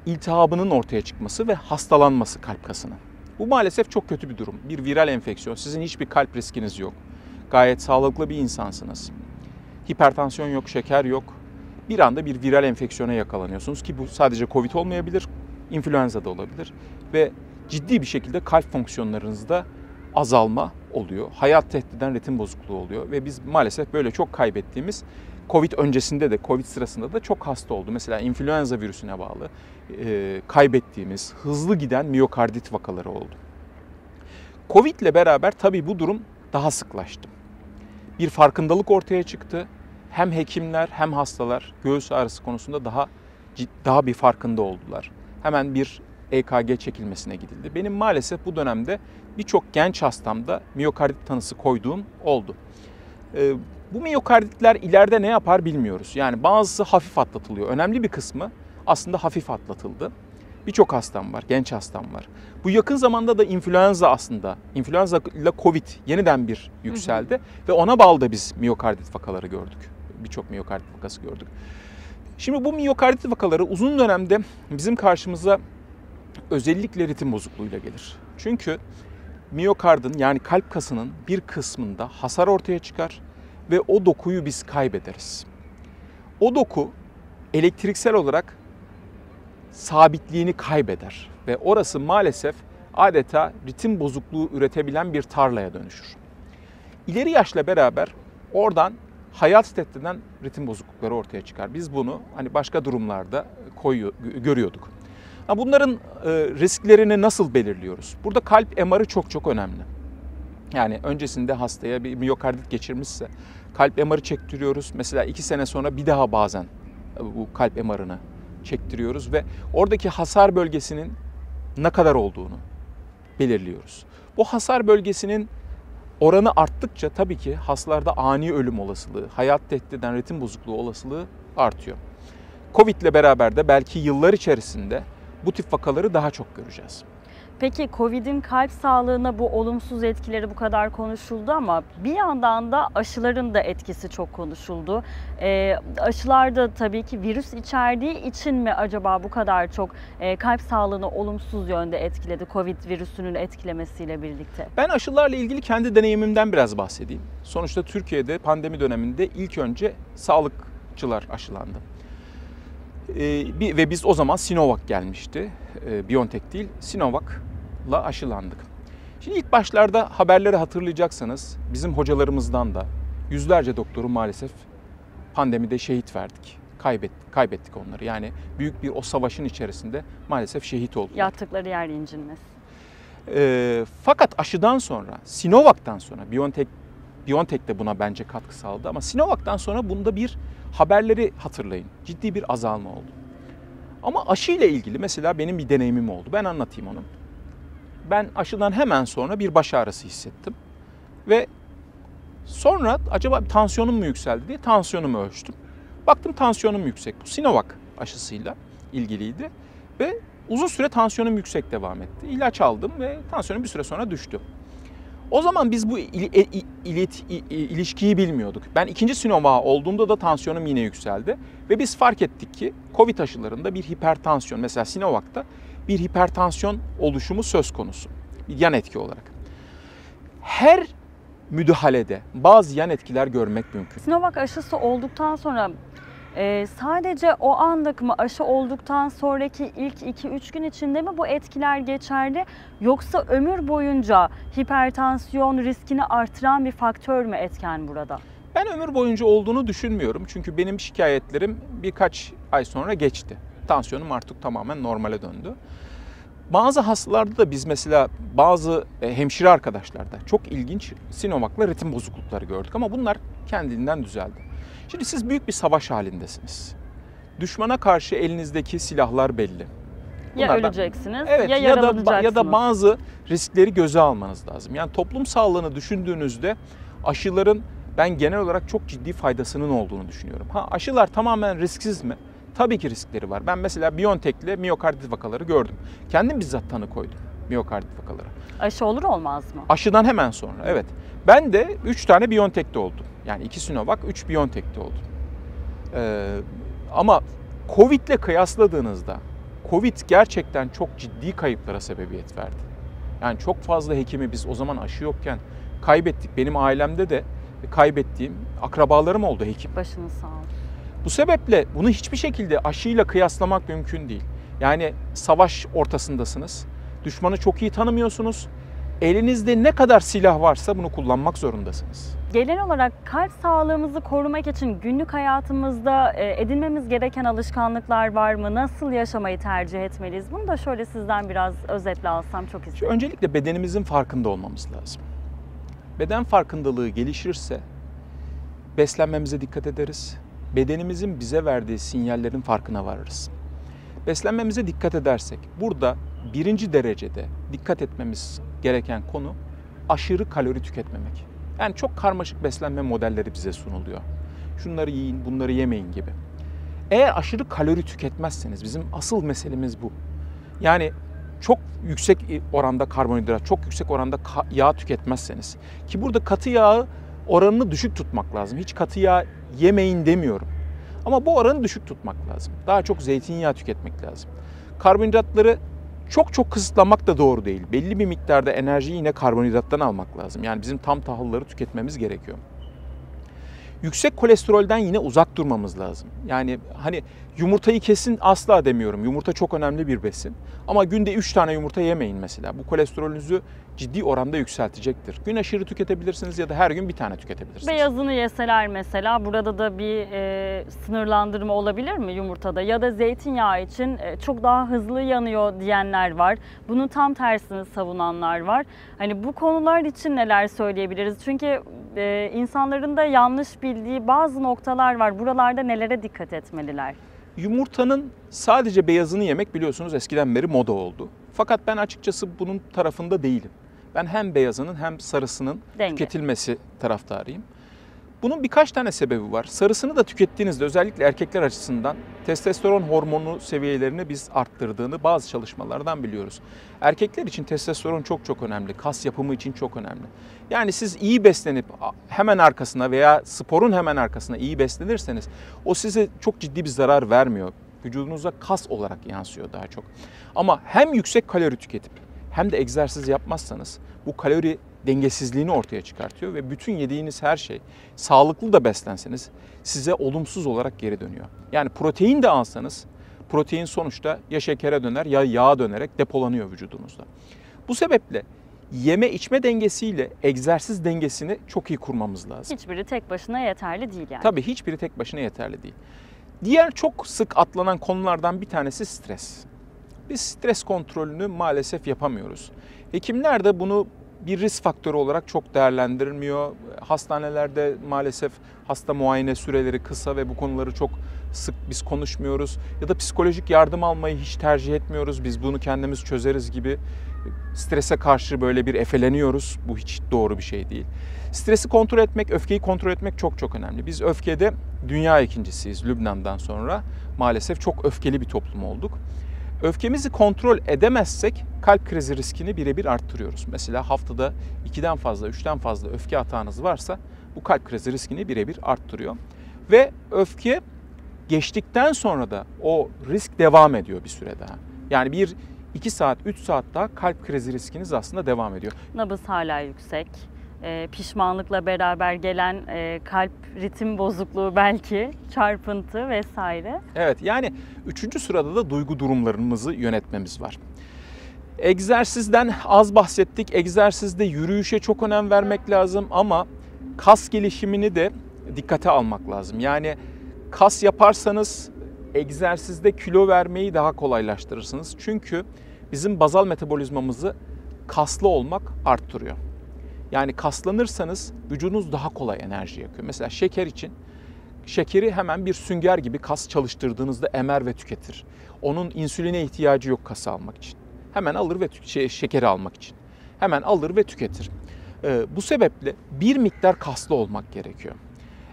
iltihabının ortaya çıkması ve hastalanması kalp kasının. Bu maalesef çok kötü bir durum. Bir viral enfeksiyon. Sizin hiçbir kalp riskiniz yok. Gayet sağlıklı bir insansınız. Hipertansiyon yok, şeker yok. Bir anda bir viral enfeksiyona yakalanıyorsunuz ki bu sadece Covid olmayabilir, influenza da olabilir ve ciddi bir şekilde kalp fonksiyonlarınızda azalma oluyor. Hayat tehdit eden ritim bozukluğu oluyor ve biz maalesef böyle çok kaybettiğimiz Covid öncesinde de Covid sırasında da çok hasta oldu. Mesela influenza virüsüne bağlı e, kaybettiğimiz hızlı giden miyokardit vakaları oldu. Covid ile beraber tabii bu durum daha sıklaştı. Bir farkındalık ortaya çıktı. Hem hekimler hem hastalar göğüs ağrısı konusunda daha daha bir farkında oldular. Hemen bir EKG çekilmesine gidildi. Benim maalesef bu dönemde birçok genç hastamda miyokardit tanısı koyduğum oldu. Ee, bu miyokarditler ileride ne yapar bilmiyoruz. Yani bazısı hafif atlatılıyor. Önemli bir kısmı aslında hafif atlatıldı. Birçok hastam var, genç hastam var. Bu yakın zamanda da influenza aslında, influenza ile Covid yeniden bir yükseldi. Hı hı. Ve ona bağlı da biz miyokardit vakaları gördük. Birçok miyokardit vakası gördük. Şimdi bu miyokardit vakaları uzun dönemde bizim karşımıza özellikle ritim bozukluğuyla gelir. Çünkü miyokardın yani kalp kasının bir kısmında hasar ortaya çıkar ve o dokuyu biz kaybederiz. O doku elektriksel olarak sabitliğini kaybeder ve orası maalesef adeta ritim bozukluğu üretebilen bir tarlaya dönüşür. İleri yaşla beraber oradan hayat tehdit ritim bozuklukları ortaya çıkar. Biz bunu hani başka durumlarda koyuyor, görüyorduk. Bunların e, risklerini nasıl belirliyoruz? Burada kalp MR'ı çok çok önemli. Yani öncesinde hastaya bir miyokardit geçirmişse kalp MR'ı çektiriyoruz. Mesela iki sene sonra bir daha bazen e, bu kalp MR'ını çektiriyoruz ve oradaki hasar bölgesinin ne kadar olduğunu belirliyoruz. Bu hasar bölgesinin oranı arttıkça tabii ki hastalarda ani ölüm olasılığı, hayat tehdit eden ritim bozukluğu olasılığı artıyor. Covid ile beraber de belki yıllar içerisinde bu tip vakaları daha çok göreceğiz. Peki Covid'in kalp sağlığına bu olumsuz etkileri bu kadar konuşuldu ama bir yandan da aşıların da etkisi çok konuşuldu. E, aşılar da tabii ki virüs içerdiği için mi acaba bu kadar çok e, kalp sağlığını olumsuz yönde etkiledi Covid virüsünün etkilemesiyle birlikte? Ben aşılarla ilgili kendi deneyimimden biraz bahsedeyim. Sonuçta Türkiye'de pandemi döneminde ilk önce sağlıkçılar aşılandı. Ee, bir, ve biz o zaman Sinovac gelmişti. Ee, BioNTech değil, Sinovac'la aşılandık. Şimdi ilk başlarda haberleri hatırlayacaksanız bizim hocalarımızdan da yüzlerce doktoru maalesef pandemide şehit verdik. Kaybettik, kaybettik onları. Yani büyük bir o savaşın içerisinde maalesef şehit oldular. Yattıkları yer incinmez. E, fakat aşıdan sonra, Sinovac'tan sonra, BioNTech, BioNTech de buna bence katkı sağladı ama Sinovac'tan sonra bunda bir haberleri hatırlayın. Ciddi bir azalma oldu. Ama aşı ile ilgili mesela benim bir deneyimim oldu. Ben anlatayım onu. Ben aşıdan hemen sonra bir baş ağrısı hissettim. Ve sonra acaba tansiyonum mu yükseldi diye tansiyonumu ölçtüm. Baktım tansiyonum yüksek. Bu Sinovac aşısıyla ilgiliydi. Ve uzun süre tansiyonum yüksek devam etti. İlaç aldım ve tansiyonum bir süre sonra düştü. O zaman biz bu il, il, ilet, il, ilişkiyi bilmiyorduk. Ben ikinci Sinovac olduğumda da tansiyonum yine yükseldi. Ve biz fark ettik ki Covid aşılarında bir hipertansiyon, mesela Sinovac'ta bir hipertansiyon oluşumu söz konusu. Bir yan etki olarak. Her müdahalede bazı yan etkiler görmek mümkün. Sinovac aşısı olduktan sonra e, sadece o anlık mı aşı olduktan sonraki ilk 2-3 gün içinde mi bu etkiler geçerli yoksa ömür boyunca hipertansiyon riskini artıran bir faktör mü etken burada? Ben ömür boyunca olduğunu düşünmüyorum çünkü benim şikayetlerim birkaç ay sonra geçti. Tansiyonum artık tamamen normale döndü. Bazı hastalarda da biz mesela bazı e, hemşire arkadaşlarda çok ilginç Sinovac'la ritim bozuklukları gördük ama bunlar kendiliğinden düzeldi. Şimdi siz büyük bir savaş halindesiniz. Düşmana karşı elinizdeki silahlar belli. Ya Bunlardan- öleceksiniz Evet ya ya da yaralanacaksınız. ya da bazı riskleri göze almanız lazım. Yani toplum sağlığını düşündüğünüzde aşıların ben genel olarak çok ciddi faydasının olduğunu düşünüyorum. Ha aşılar tamamen risksiz mi? Tabii ki riskleri var. Ben mesela Biontech'le miyokardit vakaları gördüm. Kendim bizzat tanı koydum miyokardit vakaları. Aşı olur olmaz mı? Aşıdan hemen sonra evet. Ben de 3 tane Biontech'te oldum. Yani 2 Sinovac, 3 Biontech'te oldum. Ee, ama Covid'le kıyasladığınızda Covid gerçekten çok ciddi kayıplara sebebiyet verdi. Yani çok fazla hekimi biz o zaman aşı yokken kaybettik. Benim ailemde de kaybettiğim akrabalarım oldu hekim. Başınız sağ olsun. Bu sebeple bunu hiçbir şekilde aşıyla kıyaslamak mümkün değil. Yani savaş ortasındasınız. Düşmanı çok iyi tanımıyorsunuz. Elinizde ne kadar silah varsa bunu kullanmak zorundasınız. Genel olarak kalp sağlığımızı korumak için günlük hayatımızda e, edinmemiz gereken alışkanlıklar var mı? Nasıl yaşamayı tercih etmeliyiz? Bunu da şöyle sizden biraz özetle alsam çok isterim. öncelikle bedenimizin farkında olmamız lazım. Beden farkındalığı gelişirse beslenmemize dikkat ederiz. Bedenimizin bize verdiği sinyallerin farkına varırız. Beslenmemize dikkat edersek burada birinci derecede dikkat etmemiz gereken konu aşırı kalori tüketmemek. Yani çok karmaşık beslenme modelleri bize sunuluyor. Şunları yiyin, bunları yemeyin gibi. Eğer aşırı kalori tüketmezseniz bizim asıl meselemiz bu. Yani çok yüksek oranda karbonhidrat, çok yüksek oranda yağ tüketmezseniz ki burada katı yağı oranını düşük tutmak lazım. Hiç katı yağ yemeyin demiyorum. Ama bu oranı düşük tutmak lazım. Daha çok zeytinyağı tüketmek lazım. Karbonhidratları çok çok kısıtlamak da doğru değil. Belli bir miktarda enerjiyi yine karbonhidrattan almak lazım. Yani bizim tam tahılları tüketmemiz gerekiyor. Yüksek kolesterolden yine uzak durmamız lazım. Yani hani yumurtayı kesin asla demiyorum. Yumurta çok önemli bir besin. Ama günde 3 tane yumurta yemeyin mesela. Bu kolesterolünüzü ciddi oranda yükseltecektir. Gün aşırı tüketebilirsiniz ya da her gün bir tane tüketebilirsiniz. Beyazını yeseler mesela burada da bir e, sınırlandırma olabilir mi yumurtada? Ya da zeytinyağı için e, çok daha hızlı yanıyor diyenler var. Bunun tam tersini savunanlar var. Hani bu konular için neler söyleyebiliriz? Çünkü e, insanların da yanlış bildiği bazı noktalar var. Buralarda nelere dikkat etmeliler? Yumurtanın sadece beyazını yemek biliyorsunuz eskiden beri moda oldu. Fakat ben açıkçası bunun tarafında değilim. Ben hem beyazının hem sarısının Denge. tüketilmesi taraftarıyım. Bunun birkaç tane sebebi var. Sarısını da tükettiğinizde özellikle erkekler açısından testosteron hormonu seviyelerini biz arttırdığını bazı çalışmalardan biliyoruz. Erkekler için testosteron çok çok önemli. Kas yapımı için çok önemli. Yani siz iyi beslenip hemen arkasına veya sporun hemen arkasına iyi beslenirseniz o size çok ciddi bir zarar vermiyor. Vücudunuza kas olarak yansıyor daha çok. Ama hem yüksek kalori tüketip hem de egzersiz yapmazsanız bu kalori dengesizliğini ortaya çıkartıyor ve bütün yediğiniz her şey sağlıklı da beslenseniz size olumsuz olarak geri dönüyor. Yani protein de alsanız protein sonuçta ya şekere döner ya yağa dönerek depolanıyor vücudunuzda. Bu sebeple yeme içme dengesiyle egzersiz dengesini çok iyi kurmamız lazım. Hiçbiri tek başına yeterli değil yani. Tabii hiçbiri tek başına yeterli değil. Diğer çok sık atlanan konulardan bir tanesi stres. Biz stres kontrolünü maalesef yapamıyoruz. Hekimler de bunu bir risk faktörü olarak çok değerlendirilmiyor. Hastanelerde maalesef hasta muayene süreleri kısa ve bu konuları çok sık biz konuşmuyoruz. Ya da psikolojik yardım almayı hiç tercih etmiyoruz. Biz bunu kendimiz çözeriz gibi strese karşı böyle bir efeleniyoruz. Bu hiç doğru bir şey değil. Stresi kontrol etmek, öfkeyi kontrol etmek çok çok önemli. Biz öfkede dünya ikincisiyiz Lübnan'dan sonra. Maalesef çok öfkeli bir toplum olduk. Öfkemizi kontrol edemezsek kalp krizi riskini birebir arttırıyoruz. Mesela haftada 2'den fazla, 3'ten fazla öfke hatanız varsa bu kalp krizi riskini birebir arttırıyor. Ve öfke geçtikten sonra da o risk devam ediyor bir süre daha. Yani bir 2 saat, 3 saat daha kalp krizi riskiniz aslında devam ediyor. Nabız hala yüksek. E, pişmanlıkla beraber gelen e, kalp ritim bozukluğu belki, çarpıntı vesaire. Evet yani üçüncü sırada da duygu durumlarımızı yönetmemiz var. Egzersizden az bahsettik. Egzersizde yürüyüşe çok önem vermek lazım ama kas gelişimini de dikkate almak lazım. Yani kas yaparsanız egzersizde kilo vermeyi daha kolaylaştırırsınız. Çünkü bizim bazal metabolizmamızı kaslı olmak arttırıyor. Yani kaslanırsanız vücudunuz daha kolay enerji yakıyor. Mesela şeker için şekeri hemen bir sünger gibi kas çalıştırdığınızda emer ve tüketir. Onun insüline ihtiyacı yok kası almak için. Hemen alır ve şey, şekeri almak için. Hemen alır ve tüketir. Ee, bu sebeple bir miktar kaslı olmak gerekiyor.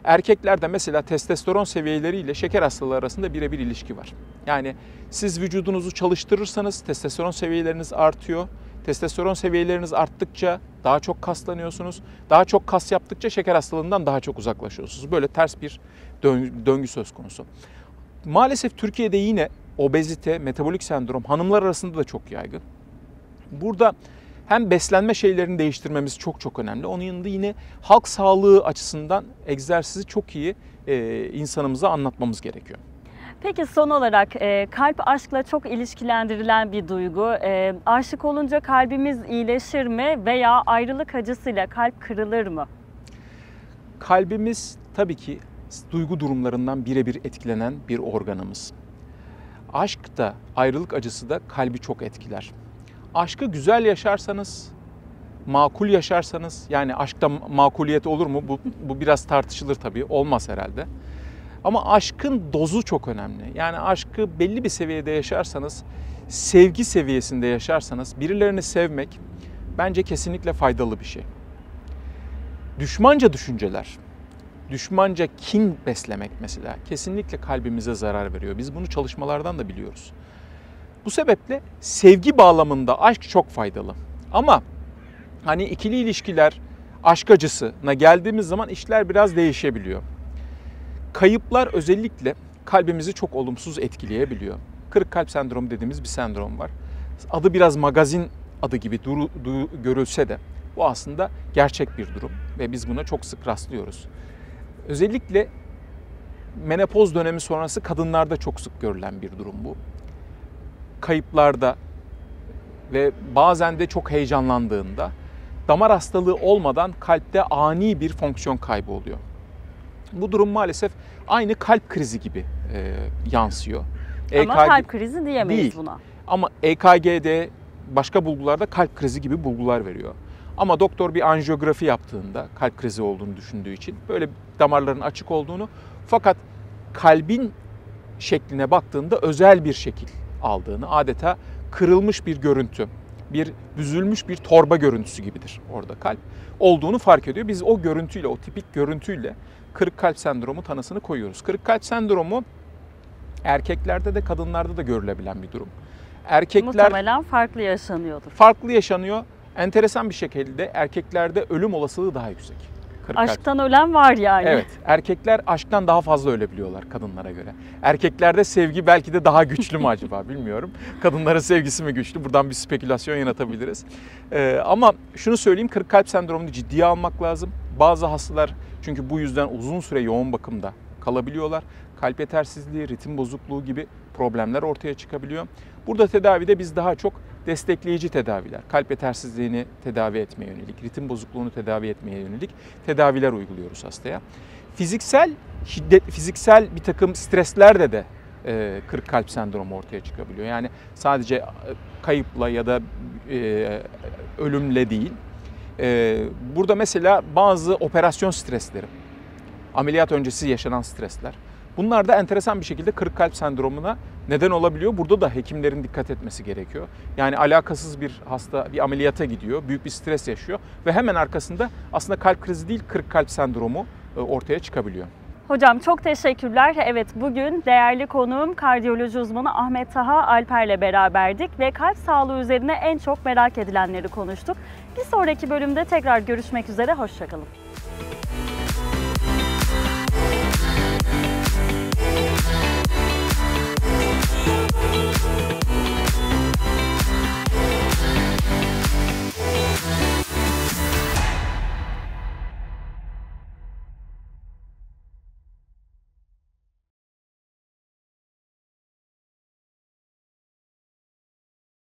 Erkeklerde mesela testosteron seviyeleriyle şeker hastalığı arasında birebir ilişki var. Yani siz vücudunuzu çalıştırırsanız testosteron seviyeleriniz artıyor. Testosteron seviyeleriniz arttıkça daha çok kaslanıyorsunuz. Daha çok kas yaptıkça şeker hastalığından daha çok uzaklaşıyorsunuz. Böyle ters bir döngü söz konusu. Maalesef Türkiye'de yine obezite, metabolik sendrom hanımlar arasında da çok yaygın. Burada hem beslenme şeylerini değiştirmemiz çok çok önemli. Onun yanında yine halk sağlığı açısından egzersizi çok iyi insanımıza anlatmamız gerekiyor. Peki son olarak e, kalp aşkla çok ilişkilendirilen bir duygu. E, aşık olunca kalbimiz iyileşir mi veya ayrılık acısıyla kalp kırılır mı? Kalbimiz tabii ki duygu durumlarından birebir etkilenen bir organımız. Aşk da ayrılık acısı da kalbi çok etkiler. Aşkı güzel yaşarsanız, makul yaşarsanız yani aşkta makuliyet olur mu? Bu, bu biraz tartışılır tabii. Olmaz herhalde. Ama aşkın dozu çok önemli. Yani aşkı belli bir seviyede yaşarsanız, sevgi seviyesinde yaşarsanız birilerini sevmek bence kesinlikle faydalı bir şey. Düşmanca düşünceler, düşmanca kin beslemek mesela kesinlikle kalbimize zarar veriyor. Biz bunu çalışmalardan da biliyoruz. Bu sebeple sevgi bağlamında aşk çok faydalı. Ama hani ikili ilişkiler aşk acısına geldiğimiz zaman işler biraz değişebiliyor. Kayıplar özellikle kalbimizi çok olumsuz etkileyebiliyor. Kırık kalp sendromu dediğimiz bir sendrom var. Adı biraz magazin adı gibi duru, du, görülse de bu aslında gerçek bir durum ve biz buna çok sık rastlıyoruz. Özellikle menopoz dönemi sonrası kadınlarda çok sık görülen bir durum bu. Kayıplarda ve bazen de çok heyecanlandığında damar hastalığı olmadan kalpte ani bir fonksiyon kaybı oluyor. Bu durum maalesef aynı kalp krizi gibi e, yansıyor. Ama EKG... kalp krizi diyemeyiz değil. buna. Ama EKG'de başka bulgularda kalp krizi gibi bulgular veriyor. Ama doktor bir anjiyografi yaptığında kalp krizi olduğunu düşündüğü için böyle damarların açık olduğunu fakat kalbin şekline baktığında özel bir şekil aldığını adeta kırılmış bir görüntü, bir büzülmüş bir torba görüntüsü gibidir orada kalp olduğunu fark ediyor. Biz o görüntüyle, o tipik görüntüyle kırık kalp sendromu tanısını koyuyoruz. Kırık kalp sendromu erkeklerde de kadınlarda da görülebilen bir durum. Erkekler muhtemelen farklı yaşanıyordur. Farklı yaşanıyor. Enteresan bir şekilde erkeklerde ölüm olasılığı daha yüksek. Aşktan ölen var yani. Evet. Erkekler aşktan daha fazla ölebiliyorlar kadınlara göre. Erkeklerde sevgi belki de daha güçlü mü acaba bilmiyorum. Kadınların sevgisi mi güçlü? Buradan bir spekülasyon yaratabiliriz. Ee, ama şunu söyleyeyim kırık kalp sendromunu ciddiye almak lazım. Bazı hastalar çünkü bu yüzden uzun süre yoğun bakımda kalabiliyorlar. Kalp yetersizliği, ritim bozukluğu gibi problemler ortaya çıkabiliyor. Burada tedavide biz daha çok destekleyici tedaviler, kalp yetersizliğini tedavi etmeye yönelik, ritim bozukluğunu tedavi etmeye yönelik tedaviler uyguluyoruz hastaya. Fiziksel şiddet, fiziksel bir takım streslerde de e, kırık kalp sendromu ortaya çıkabiliyor. Yani sadece e, kayıpla ya da e, ölümle değil, burada mesela bazı operasyon stresleri, ameliyat öncesi yaşanan stresler. Bunlar da enteresan bir şekilde kırık kalp sendromuna neden olabiliyor. Burada da hekimlerin dikkat etmesi gerekiyor. Yani alakasız bir hasta bir ameliyata gidiyor, büyük bir stres yaşıyor ve hemen arkasında aslında kalp krizi değil kırık kalp sendromu e, ortaya çıkabiliyor. Hocam çok teşekkürler. Evet bugün değerli konuğum kardiyoloji uzmanı Ahmet Taha Alper'le beraberdik ve kalp sağlığı üzerine en çok merak edilenleri konuştuk. Bir sonraki bölümde tekrar görüşmek üzere, hoşçakalın.